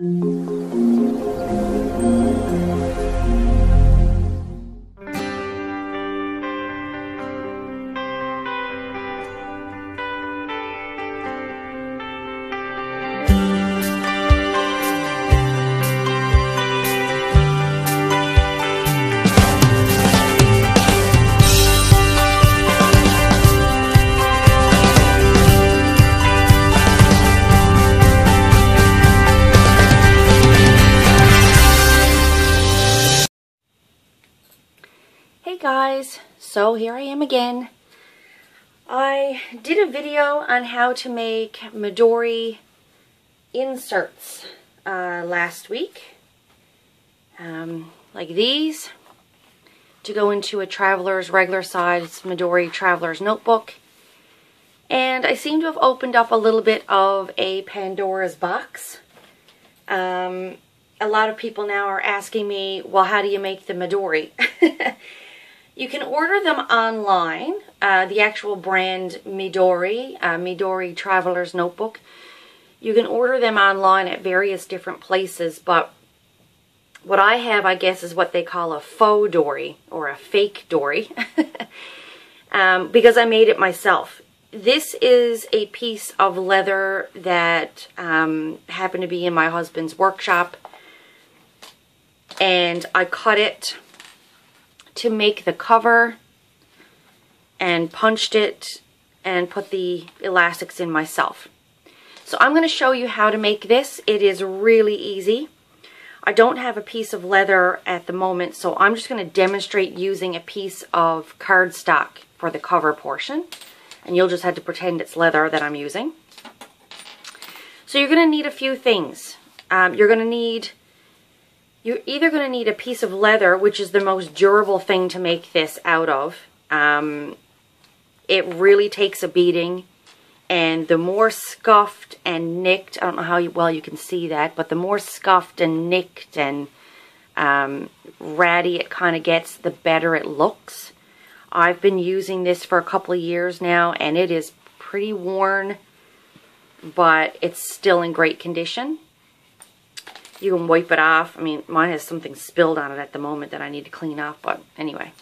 guys, here I am again. I did a video on how to make Midori inserts uh, last week, um, like these, to go into a traveler's regular size Midori traveler's notebook. And I seem to have opened up a little bit of a Pandora's box. Um, a lot of people now are asking me, well, how do you make the Midori? You can order them online, uh, the actual brand Midori, uh, Midori Traveler's Notebook. You can order them online at various different places, but what I have, I guess, is what they call a faux dory, or a fake dory, um, because I made it myself. This is a piece of leather that um, happened to be in my husband's workshop, and I cut it to make the cover and punched it and put the elastics in myself. So I'm going to show you how to make this. It is really easy. I don't have a piece of leather at the moment, so I'm just going to demonstrate using a piece of cardstock for the cover portion. And you'll just have to pretend it's leather that I'm using. So you're going to need a few things. Um, you're going to need you're either going to need a piece of leather, which is the most durable thing to make this out of. Um, it really takes a beating. And the more scuffed and nicked, I don't know how well you can see that, but the more scuffed and nicked and um, ratty it kind of gets, the better it looks. I've been using this for a couple of years now, and it is pretty worn, but it's still in great condition. You can wipe it off. I mean, mine has something spilled on it at the moment that I need to clean off, but anyway.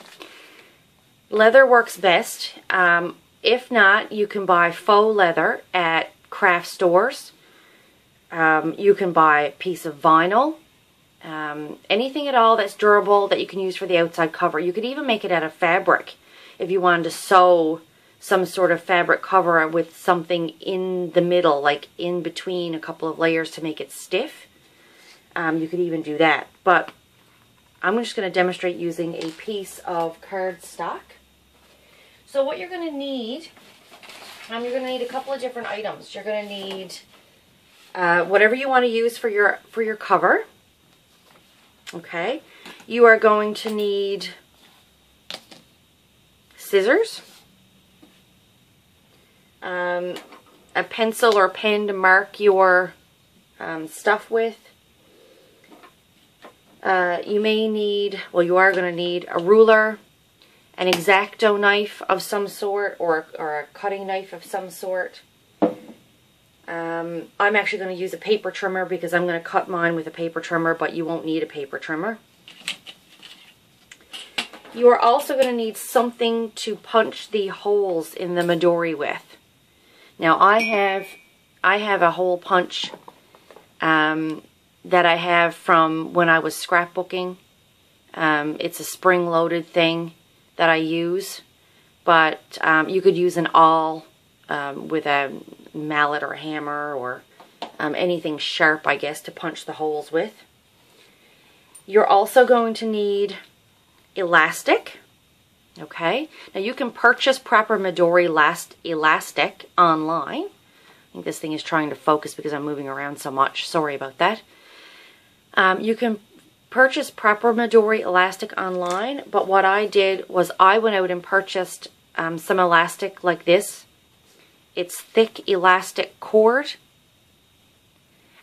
Leather works best. Um, if not, you can buy faux leather at craft stores. Um, you can buy a piece of vinyl. Um, anything at all that's durable that you can use for the outside cover. You could even make it out of fabric if you wanted to sew some sort of fabric cover with something in the middle, like in between a couple of layers to make it stiff. Um, you could even do that. But I'm just going to demonstrate using a piece of cardstock. So what you're going to need, um, you're going to need a couple of different items. You're going to need uh, whatever you want to use for your for your cover. Okay. You are going to need scissors, um, a pencil or pen to mark your um, stuff with, uh, you may need, well you are going to need a ruler, an X-Acto knife of some sort or, or a cutting knife of some sort. Um, I'm actually going to use a paper trimmer because I'm going to cut mine with a paper trimmer, but you won't need a paper trimmer. You are also going to need something to punch the holes in the Midori with. Now I have I have a hole punch um, that I have from when I was scrapbooking. Um, it's a spring-loaded thing that I use, but um, you could use an awl um, with a mallet or a hammer or um, anything sharp, I guess, to punch the holes with. You're also going to need elastic. Okay, now you can purchase proper Midori last elastic online. I think this thing is trying to focus because I'm moving around so much. Sorry about that. Um, you can purchase proper Midori elastic online, but what I did was I went out and purchased um, some elastic like this. It's thick elastic cord.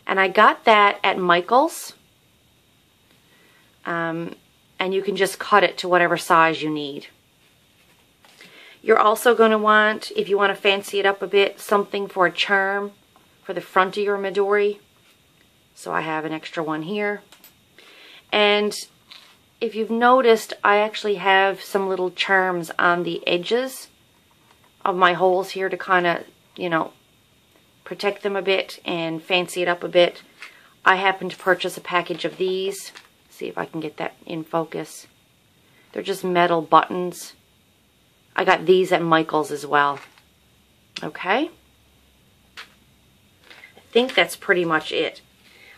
And I got that at Michael's. Um, and you can just cut it to whatever size you need. You're also going to want, if you want to fancy it up a bit, something for a charm for the front of your Midori. So I have an extra one here. And if you've noticed, I actually have some little charms on the edges of my holes here to kind of, you know, protect them a bit and fancy it up a bit. I happened to purchase a package of these. See if I can get that in focus. They're just metal buttons. I got these at Michael's as well. Okay? I think that's pretty much it.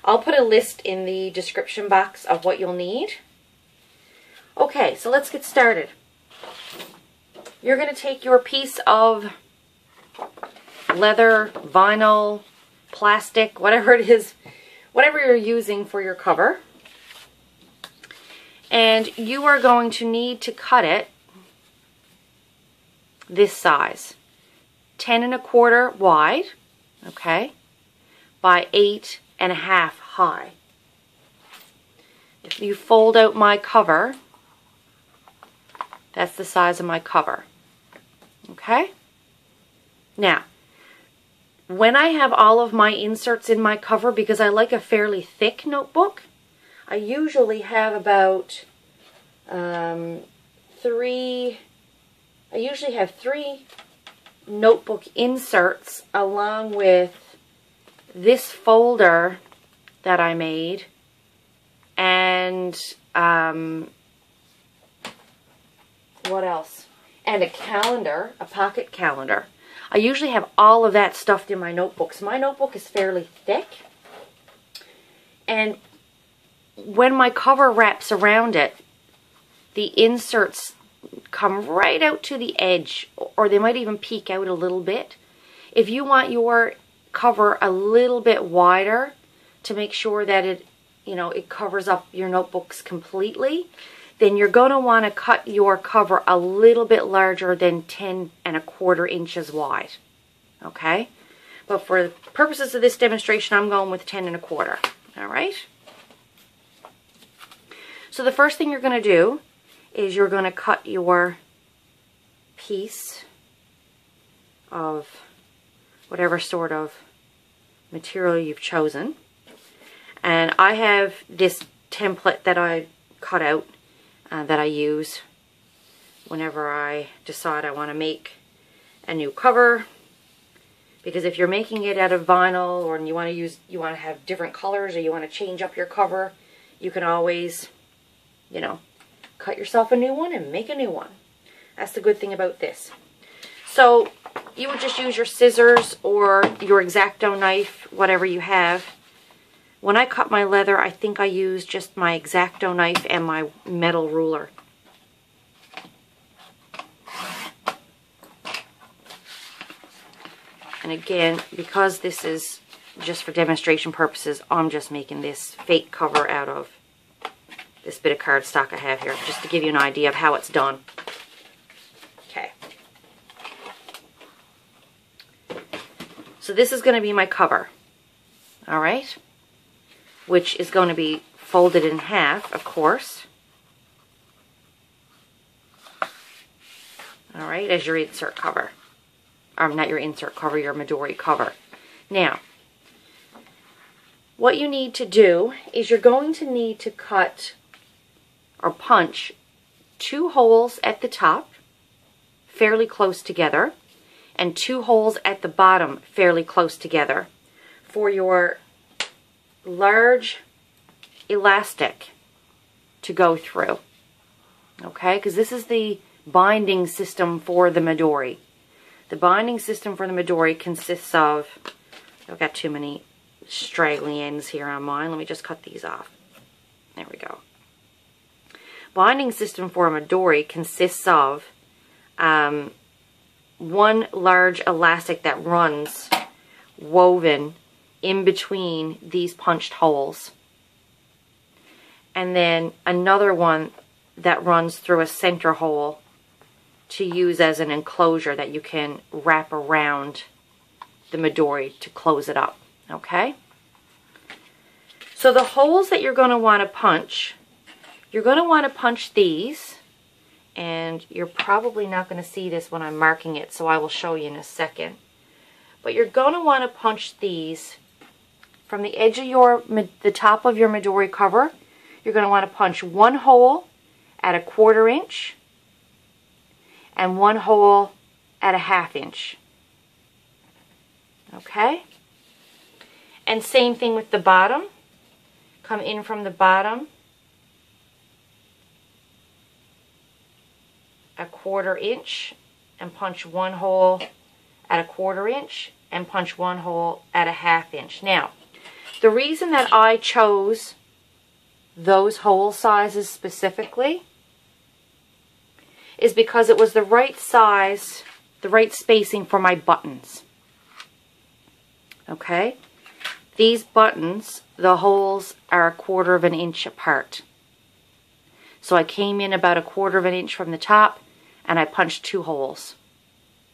I'll put a list in the description box of what you'll need. Okay, so let's get started. You're going to take your piece of leather, vinyl, plastic, whatever it is, whatever you're using for your cover. And you are going to need to cut it this size. 10 and a quarter wide, okay, by 8 and a half high. If you fold out my cover, that's the size of my cover. Okay? Now, when I have all of my inserts in my cover, because I like a fairly thick notebook, I usually have about um, three, I usually have three notebook inserts along with this folder that I made and um, what else? And a calendar, a pocket calendar. I usually have all of that stuffed in my notebooks. My notebook is fairly thick. And when my cover wraps around it, the inserts come right out to the edge, or they might even peek out a little bit. If you want your cover a little bit wider to make sure that it, you know, it covers up your notebooks completely, then you're going to want to cut your cover a little bit larger than 10 and a quarter inches wide. Okay? But for the purposes of this demonstration, I'm going with 10 and a quarter. All right? So the first thing you're going to do is you're going to cut your piece of whatever sort of material you've chosen. And I have this template that I cut out uh, that I use whenever I decide I want to make a new cover. Because if you're making it out of vinyl or you want to use you want to have different colors or you want to change up your cover you can always you know cut yourself a new one and make a new one. That's the good thing about this. So you would just use your scissors or your X-Acto knife whatever you have when I cut my leather, I think I used just my X-Acto knife and my metal ruler. And again, because this is just for demonstration purposes, I'm just making this fake cover out of this bit of cardstock I have here, just to give you an idea of how it's done. Okay. So this is going to be my cover. All right which is going to be folded in half, of course. All right, as your insert cover. Or not your insert cover, your Midori cover. Now, what you need to do is you're going to need to cut or punch two holes at the top fairly close together and two holes at the bottom fairly close together for your large elastic to go through. Okay, because this is the binding system for the Midori. The binding system for the Midori consists of, I've got too many straggly ends here on mine. Let me just cut these off. There we go. Binding system for a Midori consists of um, one large elastic that runs woven in between these punched holes. And then another one that runs through a center hole to use as an enclosure that you can wrap around the Midori to close it up, okay? So the holes that you're going to want to punch, you're going to want to punch these, and you're probably not going to see this when I'm marking it, so I will show you in a second. But you're going to want to punch these from the edge of your, the top of your Midori cover, you're going to want to punch one hole at a quarter inch and one hole at a half inch. Okay? And same thing with the bottom. Come in from the bottom a quarter inch and punch one hole at a quarter inch and punch one hole at a half inch. Now, the reason that I chose those hole sizes specifically is because it was the right size, the right spacing for my buttons. Okay? These buttons, the holes are a quarter of an inch apart. So I came in about a quarter of an inch from the top and I punched two holes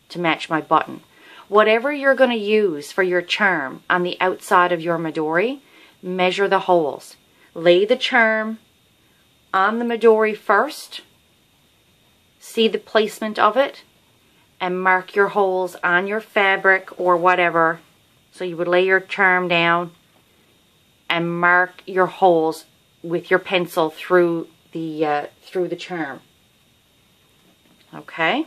to match my button. Whatever you're going to use for your charm on the outside of your Midori, measure the holes. Lay the charm on the Midori first, see the placement of it, and mark your holes on your fabric or whatever. So you would lay your charm down and mark your holes with your pencil through the uh, through the charm. Okay?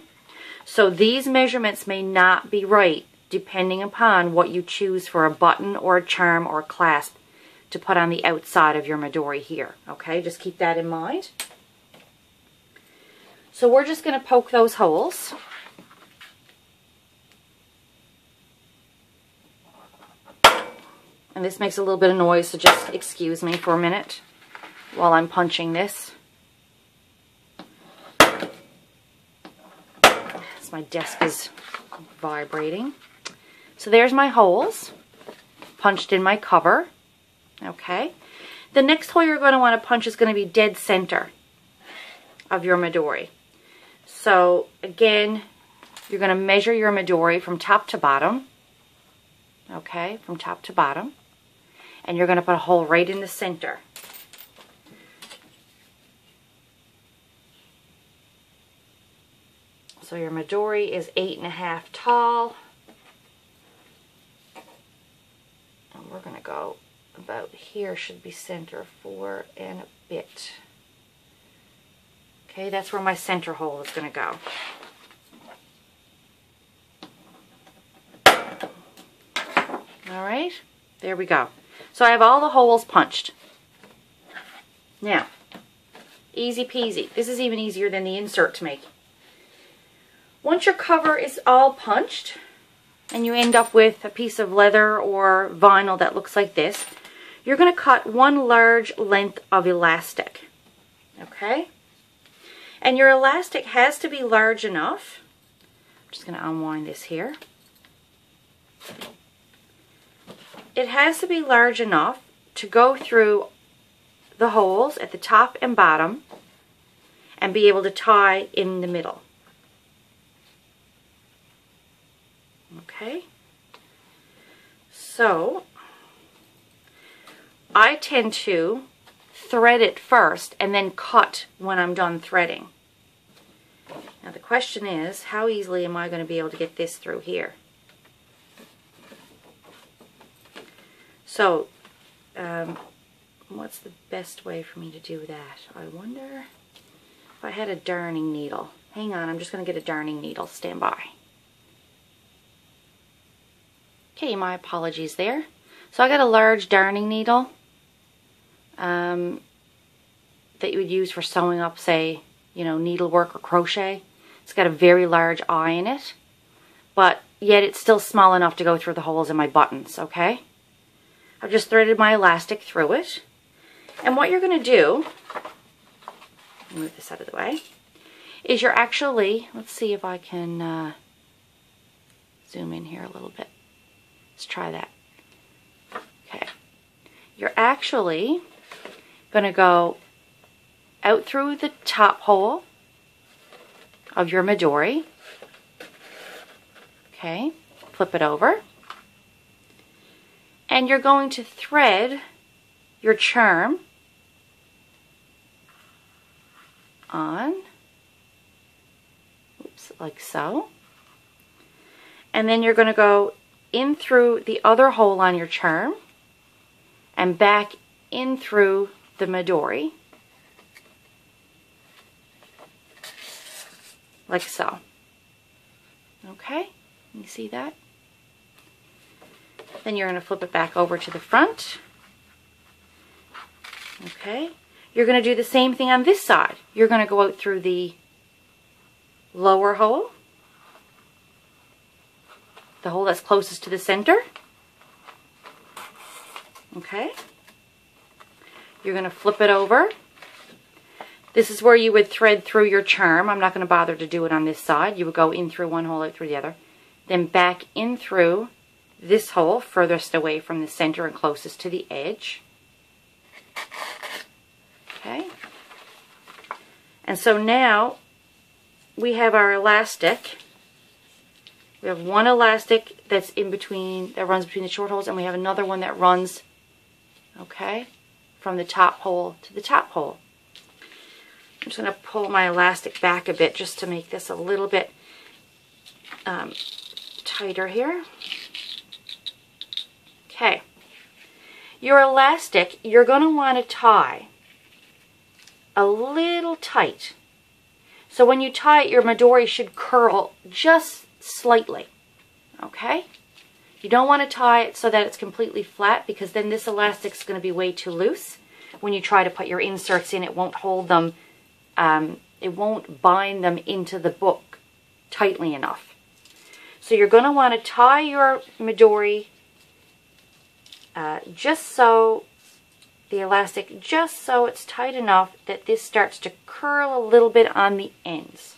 So these measurements may not be right depending upon what you choose for a button or a charm or a clasp to put on the outside of your Midori here. Okay, just keep that in mind. So we're just going to poke those holes. And this makes a little bit of noise, so just excuse me for a minute while I'm punching this. My desk is vibrating. So there's my holes punched in my cover. Okay. The next hole you're going to want to punch is going to be dead center of your Midori. So again, you're going to measure your Midori from top to bottom. Okay, from top to bottom. And you're going to put a hole right in the center. So your Midori is eight and a half tall. And we're going to go about here should be center four and a bit. Okay, that's where my center hole is going to go. All right, there we go. So I have all the holes punched. Now, easy peasy. This is even easier than the insert to make. Once your cover is all punched and you end up with a piece of leather or vinyl that looks like this, you're going to cut one large length of elastic. Okay? And your elastic has to be large enough. I'm just going to unwind this here. It has to be large enough to go through the holes at the top and bottom and be able to tie in the middle. Okay. So, I tend to thread it first and then cut when I'm done threading. Now the question is, how easily am I going to be able to get this through here? So, um, what's the best way for me to do that? I wonder if I had a darning needle. Hang on, I'm just going to get a darning needle. Stand by. Okay, my apologies there. So I got a large darning needle um, that you would use for sewing up, say, you know, needlework or crochet. It's got a very large eye in it, but yet it's still small enough to go through the holes in my buttons, okay? I've just threaded my elastic through it. And what you're going to do, move this out of the way, is you're actually, let's see if I can uh, zoom in here a little bit. Let's try that. Okay. You're actually going to go out through the top hole of your Midori. Okay. Flip it over. And you're going to thread your charm on, oops, like so. And then you're going to go in through the other hole on your charm and back in through the Midori. Like so. Okay, you see that? Then you're going to flip it back over to the front. Okay, you're going to do the same thing on this side. You're going to go out through the lower hole, the hole that's closest to the center. Okay, you're going to flip it over. This is where you would thread through your charm. I'm not going to bother to do it on this side. You would go in through one hole, out through the other. Then back in through this hole, furthest away from the center and closest to the edge. Okay. And so now we have our elastic. We have one elastic that's in between, that runs between the short holes, and we have another one that runs, okay, from the top hole to the top hole. I'm just going to pull my elastic back a bit just to make this a little bit um, tighter here. Okay. Your elastic, you're going to want to tie a little tight. So when you tie it, your Midori should curl just slightly. Okay? You don't want to tie it so that it's completely flat because then this elastic is going to be way too loose. When you try to put your inserts in, it won't hold them, um, it won't bind them into the book tightly enough. So you're going to want to tie your Midori uh, just so the elastic just so it's tight enough that this starts to curl a little bit on the ends.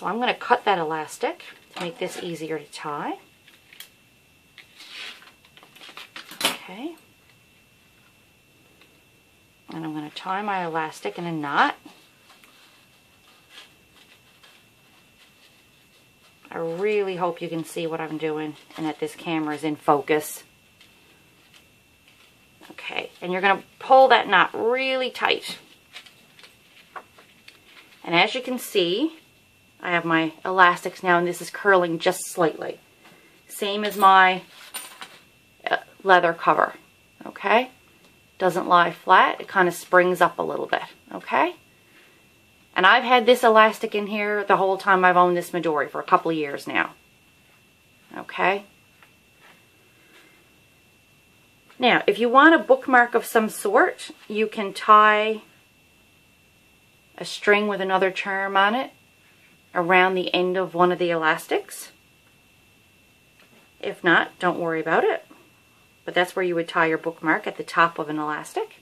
So I'm going to cut that elastic to make this easier to tie. Okay. And I'm going to tie my elastic in a knot. I really hope you can see what I'm doing and that this camera is in focus. Okay, and you're going to pull that knot really tight. And as you can see, I have my elastics now and this is curling just slightly. Same as my uh, leather cover, okay? Doesn't lie flat, it kind of springs up a little bit, okay? And I've had this elastic in here the whole time I've owned this Midori for a couple of years now. Okay? Now, if you want a bookmark of some sort, you can tie a string with another charm on it around the end of one of the elastics. If not, don't worry about it. But that's where you would tie your bookmark at the top of an elastic.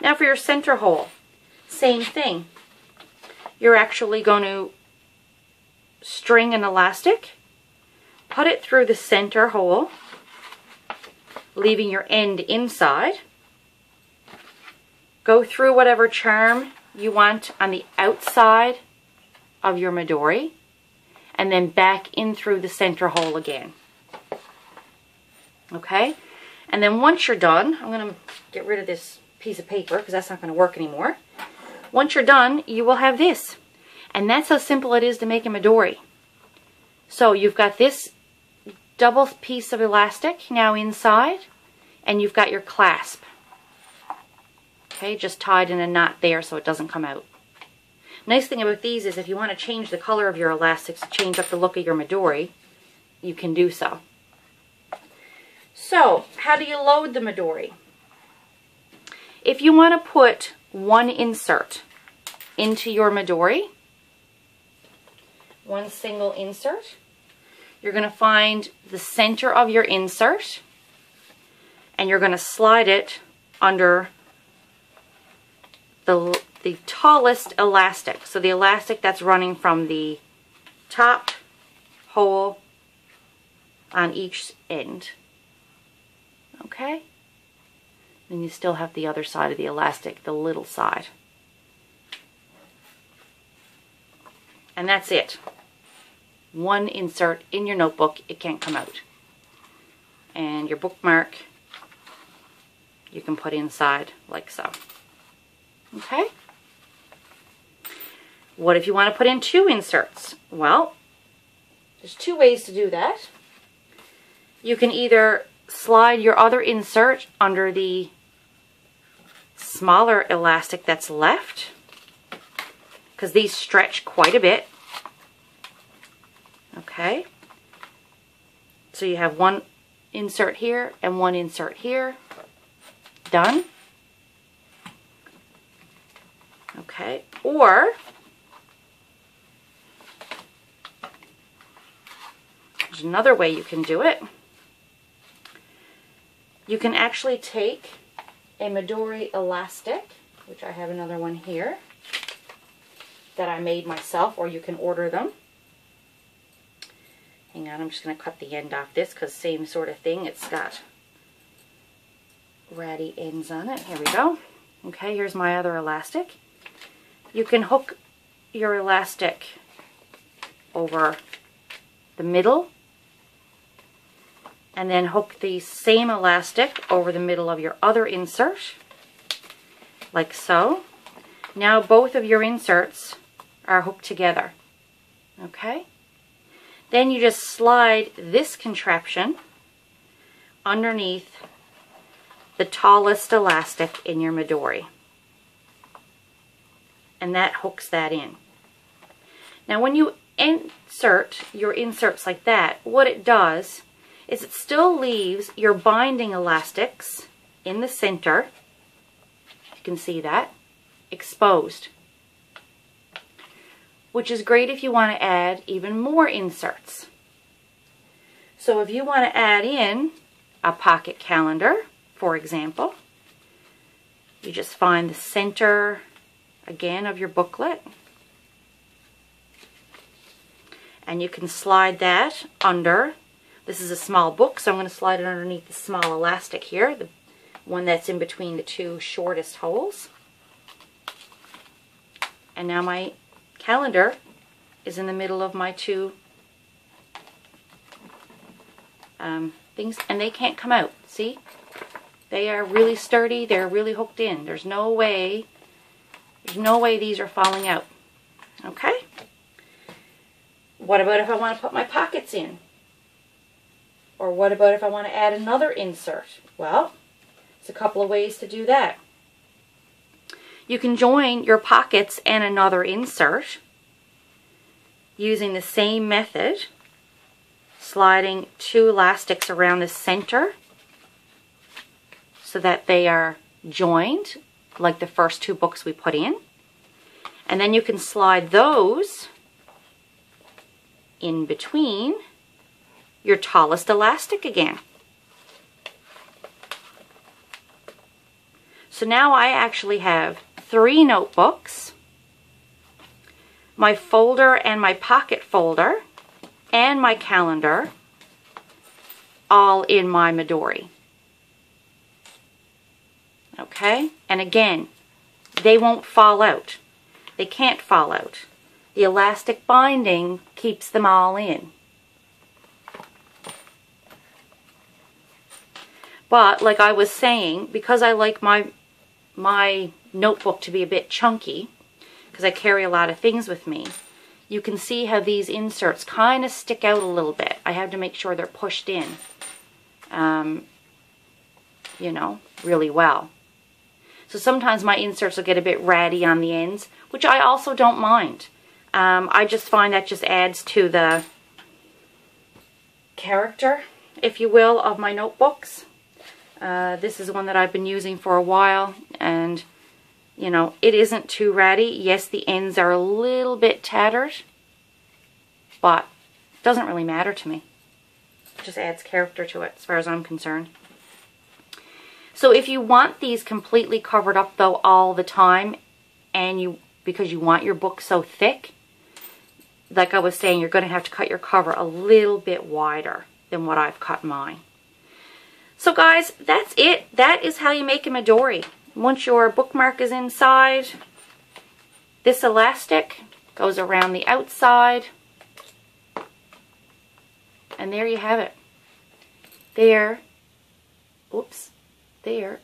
Now for your center hole, same thing. You're actually going to string an elastic, put it through the center hole, leaving your end inside. Go through whatever charm you want on the outside of your Midori and then back in through the center hole again. Okay? And then once you're done, I'm going to get rid of this piece of paper because that's not going to work anymore. Once you're done, you will have this. And that's how simple it is to make a Midori. So you've got this double piece of elastic now inside, and you've got your clasp. Okay, just tied in a knot there so it doesn't come out. Nice thing about these is if you want to change the color of your elastics, to change up the look of your Midori, you can do so. So, how do you load the Midori? If you want to put one insert into your Midori, one single insert, you're going to find the center of your insert and you're going to slide it under the, the tallest elastic. So the elastic that's running from the top hole on each end. Okay? Then you still have the other side of the elastic, the little side. And that's it. One insert in your notebook, it can't come out. And your bookmark, you can put inside like so. Okay? What if you want to put in two inserts? Well, there's two ways to do that. You can either slide your other insert under the smaller elastic that's left because these stretch quite a bit. Okay. So you have one insert here and one insert here. Done. Okay. Or another way you can do it. You can actually take a Midori elastic, which I have another one here, that I made myself, or you can order them. Hang on, I'm just going to cut the end off this because same sort of thing. It's got ratty ends on it. Here we go. Okay, here's my other elastic. You can hook your elastic over the middle and then hook the same elastic over the middle of your other insert like so. Now both of your inserts are hooked together. Okay? Then you just slide this contraption underneath the tallest elastic in your Midori. And that hooks that in. Now when you insert your inserts like that, what it does is it still leaves your binding elastics in the center, you can see that, exposed. Which is great if you want to add even more inserts. So if you want to add in a pocket calendar, for example, you just find the center, again, of your booklet. And you can slide that under this is a small book, so I'm going to slide it underneath the small elastic here, the one that's in between the two shortest holes. And now my calendar is in the middle of my two um, things, and they can't come out. See? They are really sturdy. They're really hooked in. There's no way, there's no way these are falling out. Okay? What about if I want to put my pockets in? Or what about if I want to add another insert? Well, it's a couple of ways to do that. You can join your pockets and another insert using the same method, sliding two elastics around the center so that they are joined like the first two books we put in. And then you can slide those in between your tallest elastic again. So now I actually have three notebooks, my folder and my pocket folder, and my calendar, all in my Midori. Okay? And again, they won't fall out. They can't fall out. The elastic binding keeps them all in. But like I was saying, because I like my my notebook to be a bit chunky, because I carry a lot of things with me, you can see how these inserts kind of stick out a little bit. I have to make sure they're pushed in, um, you know, really well. So sometimes my inserts will get a bit ratty on the ends, which I also don't mind. Um, I just find that just adds to the character, if you will, of my notebooks. Uh, this is one that I've been using for a while and you know it isn't too ratty. Yes the ends are a little bit tattered but it doesn't really matter to me. It just adds character to it as far as I'm concerned. So if you want these completely covered up though all the time and you because you want your book so thick like I was saying you're going to have to cut your cover a little bit wider than what I've cut mine. So guys, that's it. That is how you make a Midori. Once your bookmark is inside, this elastic goes around the outside. And there you have it. There, oops, there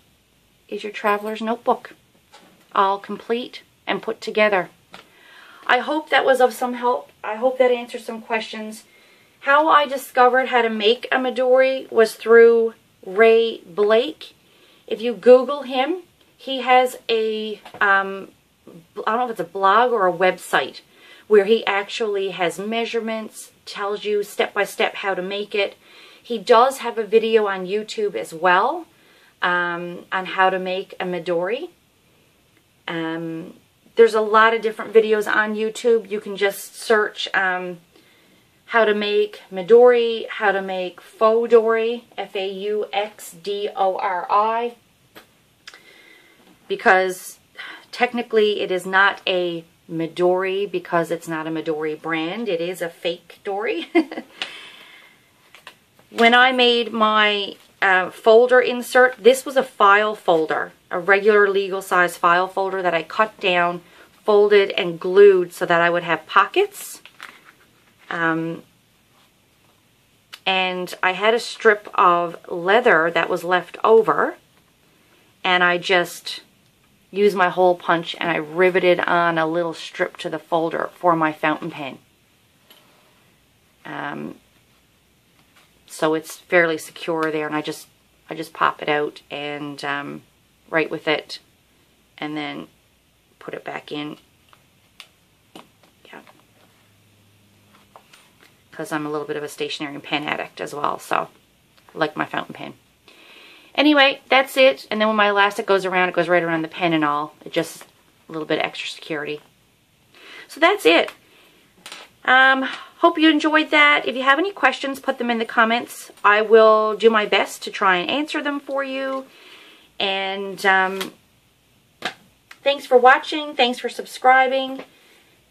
is your traveler's notebook. All complete and put together. I hope that was of some help. I hope that answered some questions. How I discovered how to make a Midori was through Ray Blake. If you Google him, he has a um, I don't know if it's a blog or a website where he actually has measurements, tells you step by step how to make it. He does have a video on YouTube as well um, on how to make a Midori. Um, there's a lot of different videos on YouTube. You can just search um, how to make Midori, how to make Fauxdori, F-A-U-X-D-O-R-I, because technically it is not a Midori because it's not a Midori brand. It is a fake dory. when I made my uh, folder insert, this was a file folder, a regular legal size file folder that I cut down, folded, and glued so that I would have pockets. Um, and I had a strip of leather that was left over, and I just used my hole punch and I riveted on a little strip to the folder for my fountain pen. Um, so it's fairly secure there and I just I just pop it out and um, write with it and then put it back in because I'm a little bit of a stationery pen addict as well so I like my fountain pen Anyway, that's it. And then when my elastic goes around, it goes right around the pen and all. It just a little bit extra security. So that's it. Um, hope you enjoyed that. If you have any questions, put them in the comments. I will do my best to try and answer them for you. And um, thanks for watching. Thanks for subscribing.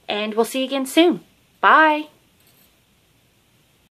And we'll see you again soon. Bye.